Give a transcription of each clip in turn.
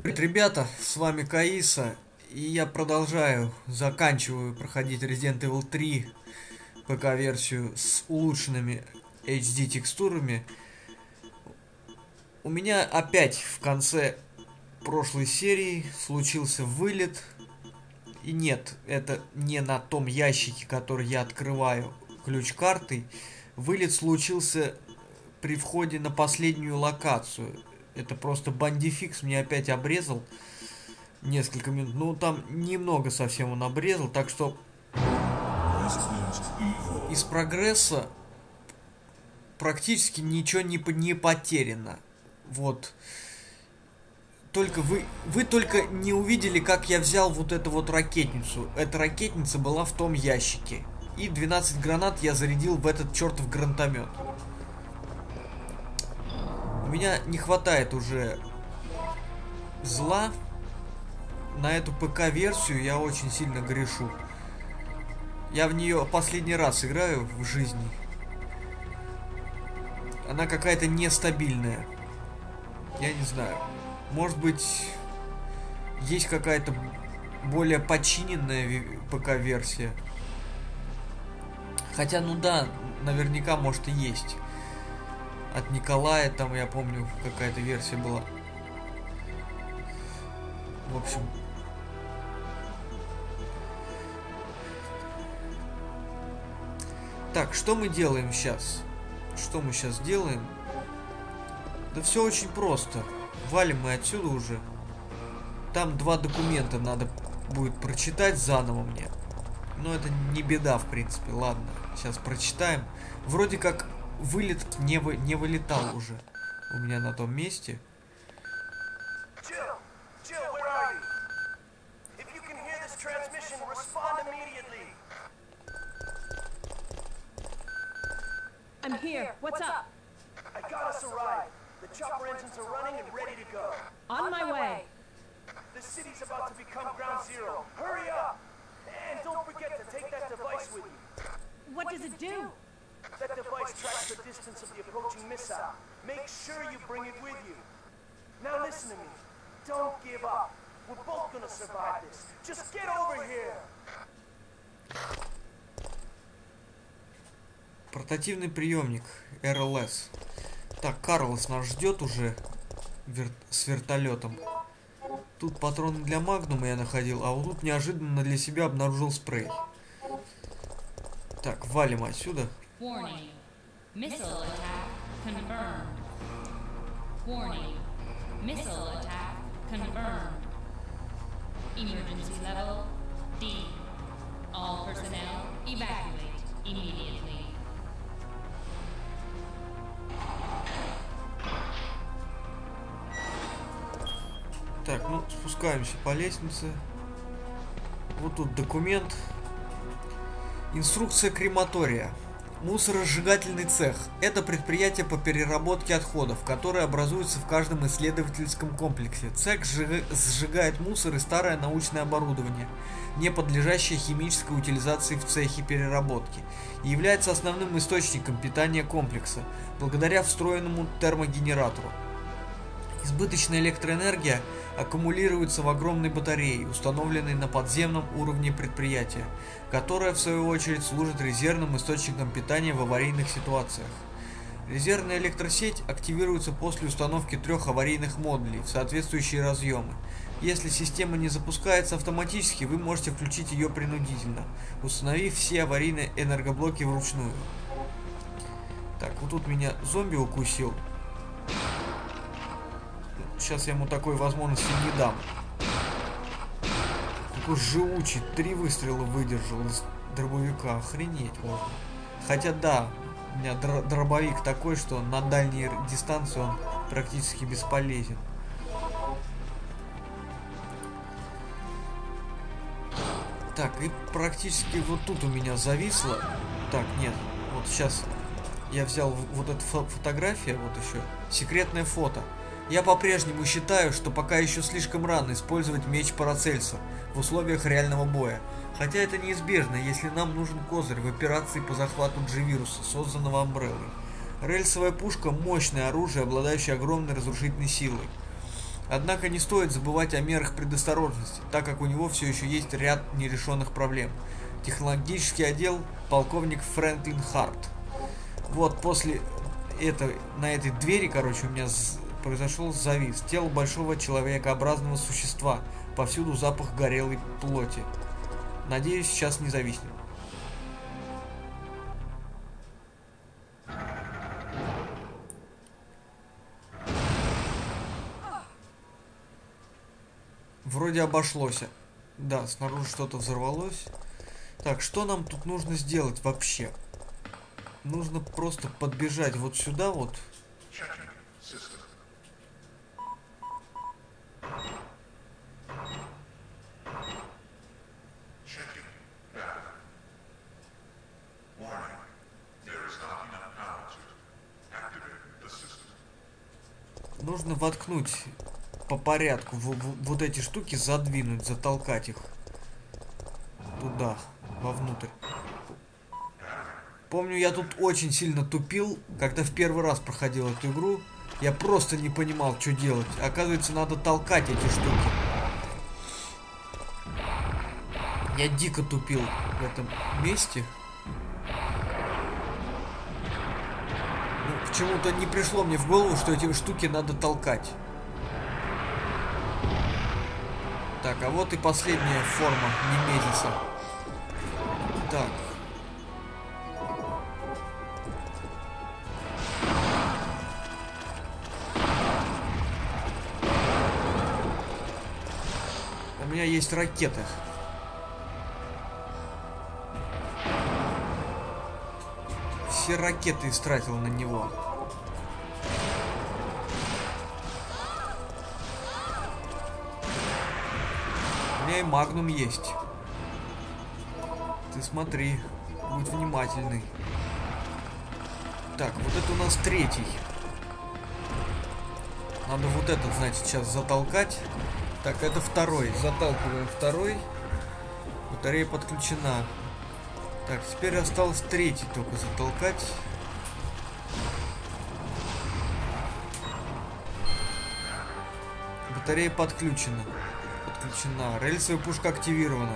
Привет, ребята, с вами Каиса, и я продолжаю, заканчиваю проходить Resident Evil 3 ПК-версию с улучшенными HD текстурами. У меня опять в конце прошлой серии случился вылет, и нет, это не на том ящике, который я открываю ключ картой. Вылет случился при входе на последнюю локацию. Это просто бандификс мне опять обрезал несколько минут. Ну, там немного совсем он обрезал, так что из прогресса практически ничего не, не потеряно. Вот. Только вы, вы только не увидели, как я взял вот эту вот ракетницу. Эта ракетница была в том ящике. И 12 гранат я зарядил в этот чертов гранатомет. У меня не хватает уже зла. На эту ПК-версию я очень сильно грешу. Я в нее последний раз играю в жизни. Она какая-то нестабильная. Я не знаю. Может быть, есть какая-то более починенная ПК-версия. Хотя, ну да, наверняка, может и есть от Николая, там, я помню, какая-то версия была. В общем... Так, что мы делаем сейчас? Что мы сейчас делаем? Да все очень просто. Валим мы отсюда уже. Там два документа надо будет прочитать заново мне. Но это не беда, в принципе. Ладно, сейчас прочитаем. Вроде как вылет не, вы, не вылетал уже у меня на том месте. I'm here. What's up? I got us a ride. The chopper engines are running and ready to go. On my way. The city's about to become ground zero. Hurry up! And don't forget to take that device with you. What does it do? That device tracks the distance of the approaching missile. Make sure you bring it with you. Now listen to me. Don't give up. We're both gonna survive this. Just get over here! Портативный приемник РЛС. Так, Карлос нас ждет уже вер... с вертолетом. Тут патроны для магнума я находил, а вот тут неожиданно для себя обнаружил спрей. Так, валим отсюда. Warning. Missile attack confirmed. Warning. Missile attack confirmed. Emergency level D. All personnel evacuate immediately. Так, ну, спускаемся по лестнице. Вот тут документ. Инструкция крематория. Мусоросжигательный цех – это предприятие по переработке отходов, которое образуется в каждом исследовательском комплексе. Цех сжигает мусор и старое научное оборудование, не подлежащее химической утилизации в цехе переработки, и является основным источником питания комплекса, благодаря встроенному термогенератору. Избыточная электроэнергия аккумулируется в огромной батарее, установленной на подземном уровне предприятия, которая в свою очередь служит резервным источником питания в аварийных ситуациях. Резервная электросеть активируется после установки трех аварийных модулей в соответствующие разъемы. Если система не запускается автоматически, вы можете включить ее принудительно, установив все аварийные энергоблоки вручную. Так, вот тут меня зомби укусил. Сейчас я ему такой возможности не дам. Какой живучий. Три выстрела выдержал из дробовика. Охренеть можно. Хотя да, у меня др дробовик такой, что на дальней дистанции он практически бесполезен. Так, и практически вот тут у меня зависло. Так, нет. Вот сейчас я взял вот эту фо фотографию, вот еще. Секретное фото. Я по-прежнему считаю, что пока еще слишком рано использовать меч Парацельса в условиях реального боя. Хотя это неизбежно, если нам нужен козырь в операции по захвату G-вируса, созданного Амбреллой. Рельсовая пушка – мощное оружие, обладающее огромной разрушительной силой. Однако не стоит забывать о мерах предосторожности, так как у него все еще есть ряд нерешенных проблем. Технологический отдел полковник Фрэнклин Харт. Вот после этой, на этой двери, короче, у меня произошел завис. Тело большого человекообразного существа. Повсюду запах горелой плоти. Надеюсь, сейчас не зависнет. Вроде обошлось. Да, снаружи что-то взорвалось. Так, что нам тут нужно сделать вообще? Нужно просто подбежать вот сюда вот. Нужно воткнуть по порядку в- в- вот эти штуки, задвинуть, затолкать их туда, вовнутрь. Помню, я тут очень сильно тупил, когда в первый раз проходил эту игру. Я просто не понимал, что делать. Оказывается, надо толкать эти штуки. Я дико тупил в этом месте. Почему-то не пришло мне в голову, что эти штуки надо толкать. Так, а вот и последняя форма Немезиса. Так. У меня есть ракеты. Все ракеты истратил на него. И магнум есть. Ты смотри, будь внимательный. Так, вот это у нас третий. Надо вот этот, значит, сейчас затолкать. Так, это второй. Заталкиваем второй. Батарея подключена. Так, теперь осталось третий только затолкать. Батарея подключена. Подключена. Рельсовая пушка активирована.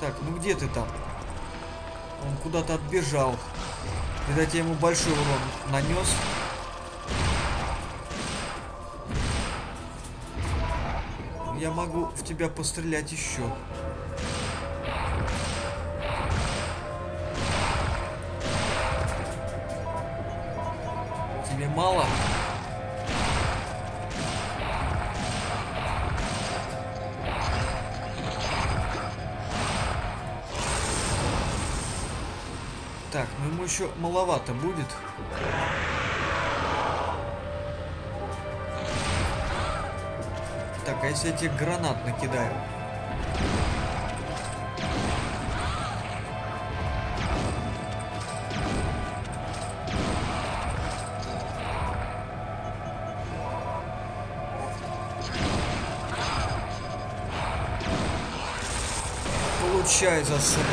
Так, ну где ты там? Он куда-то отбежал. Видать, я ему большой урон нанес. Я могу в тебя пострелять еще. Тебе мало? Так, ну ему еще маловато будет. А если я тебе гранат накидаю? Получай, засранец.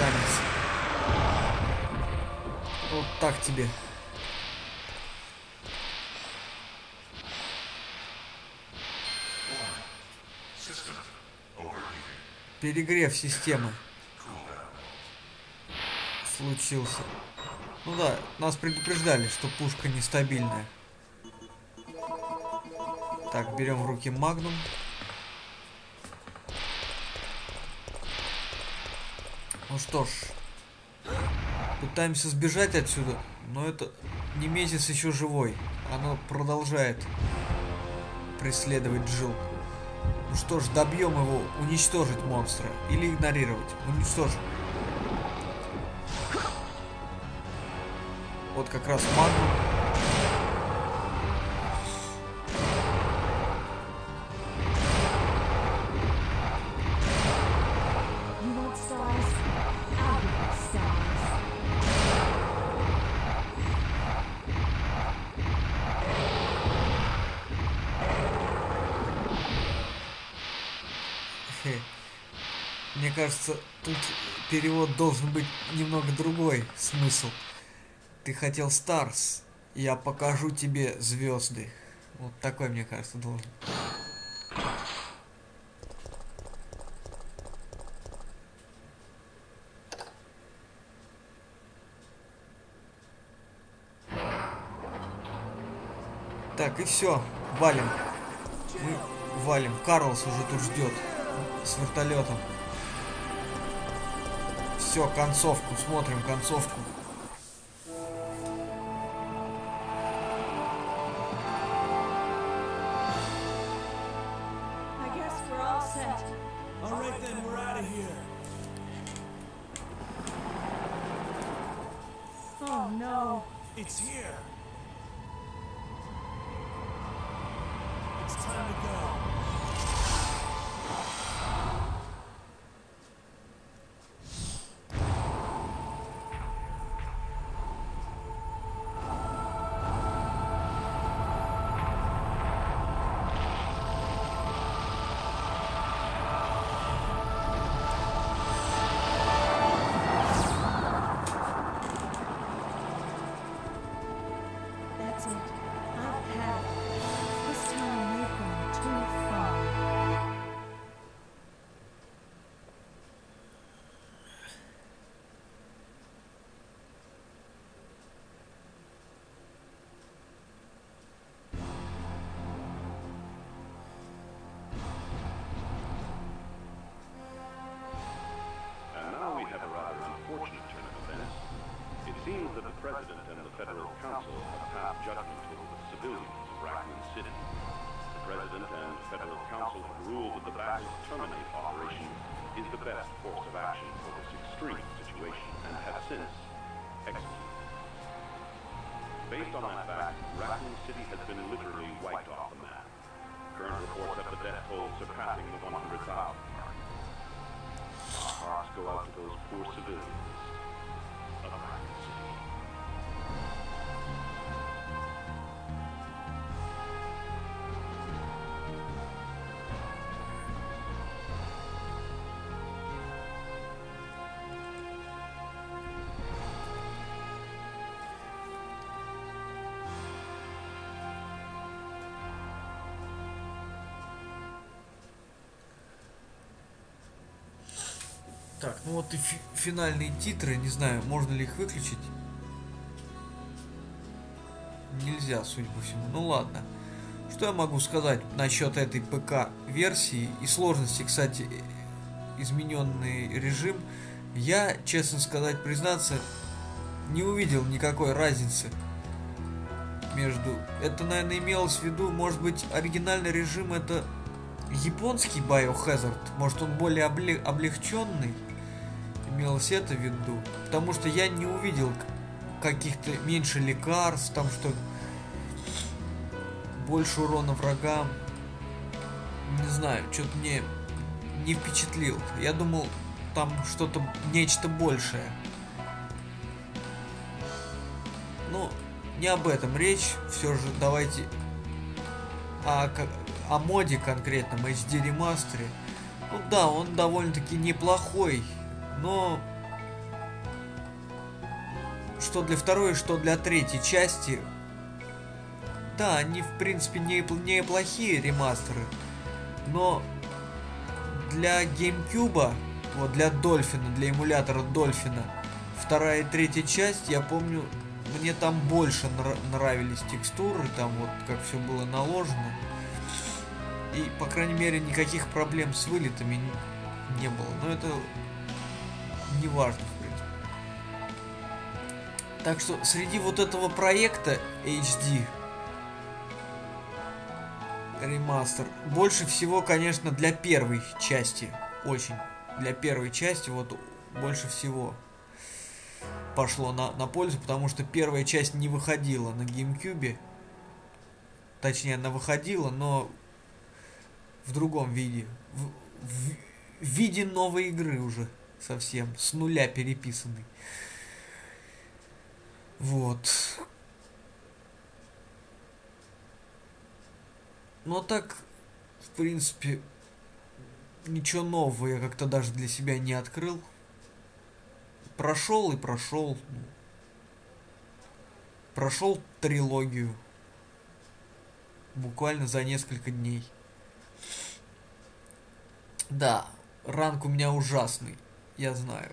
Вот так тебе. Перегрев системы случился. Ну да, нас предупреждали, что пушка нестабильная. Так, берем в руки магнум. Ну что ж, пытаемся сбежать отсюда, но это не месяц еще живой. Оно продолжает преследовать Джилл. Что ж, добьем его, уничтожить монстра. Или игнорировать. Уничтожим. Вот как раз магнум. Кажется, тут перевод должен быть немного другой смысл. Ты хотел Старс, я покажу тебе звезды. Вот такой, мне кажется, должен. Так, и все, валим. Мы валим. Карлс уже тут ждет с вертолетом. Все, концовку, смотрим концовку. President and the Federal Council have passed judgment over the civilians of Raccoon City. The President and Federal Council have ruled that the Battle Terminate operation is the best course of action for this extreme situation and have since executed. Based on that fact, Raccoon City has been literally wiped off the map. Current reports have the death toll surpassing the 100,000 mark. Our hearts go out to those poor civilians Так, ну вот и фи- финальные титры, не знаю, можно ли их выключить. Нельзя, судя по всему. Ну ладно. Что я могу сказать насчет этой ПК-версии и сложности, кстати, э, измененный режим. Я, честно сказать, признаться, не увидел никакой разницы между... Это, наверное, имелось в виду, может быть, оригинальный режим это японский Biohazard, может он более обле- облегченный, имелось это в виду, потому что я не увидел каких-то меньше лекарств, там что больше урона врагам, не знаю, что-то мне не впечатлил. Я думал, там что-то, нечто большее. Ну, не об этом речь, все же давайте о, о моде конкретном HD ремастере. Ну да, он довольно-таки неплохой, но что для второй, что для третьей части, да, они в принципе не, неплохие ремастеры, но для GameCube, вот для Дольфина, для эмулятора Дольфина, вторая и третья часть, я помню, мне там больше нра- нравились текстуры, там вот как все было наложено. И, по крайней мере, никаких проблем с вылетами не, не было. Но это не важно, в принципе. Так что среди вот этого проекта HD ремастер больше всего, конечно, для первой части. Очень. Для первой части вот больше всего пошло на, на пользу, потому что первая часть не выходила на GameCube. Точнее, она выходила, но в другом виде. В, в- в виде новой игры уже совсем. С нуля переписанный. Вот. Но так, в принципе, ничего нового я как-то даже для себя не открыл. Прошел и прошел. Прошел трилогию. Буквально за несколько дней. Да, ранг у меня ужасный. Я знаю.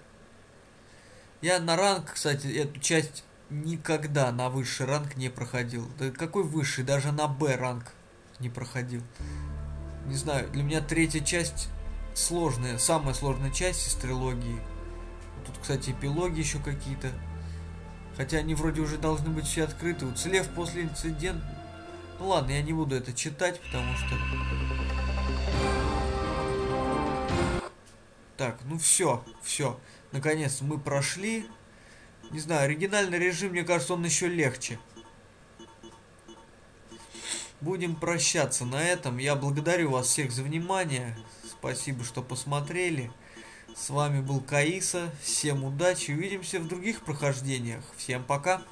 Я на ранг, кстати, эту часть никогда на высший ранг не проходил. Да какой высший? Даже на Б ранг не проходил. Не знаю, для меня третья часть сложная, самая сложная часть из трилогии. Тут, кстати, эпилоги еще какие-то. Хотя они вроде уже должны быть все открыты. Уцелев после инцидента. Ну ладно, я не буду это читать, потому что... Так, ну все, все. Наконец мы прошли. Не знаю, оригинальный режим, мне кажется, он еще легче. Будем прощаться на этом. Я благодарю вас всех за внимание. Спасибо, что посмотрели. С вами был Каиса. Всем удачи. Увидимся в других прохождениях. Всем пока.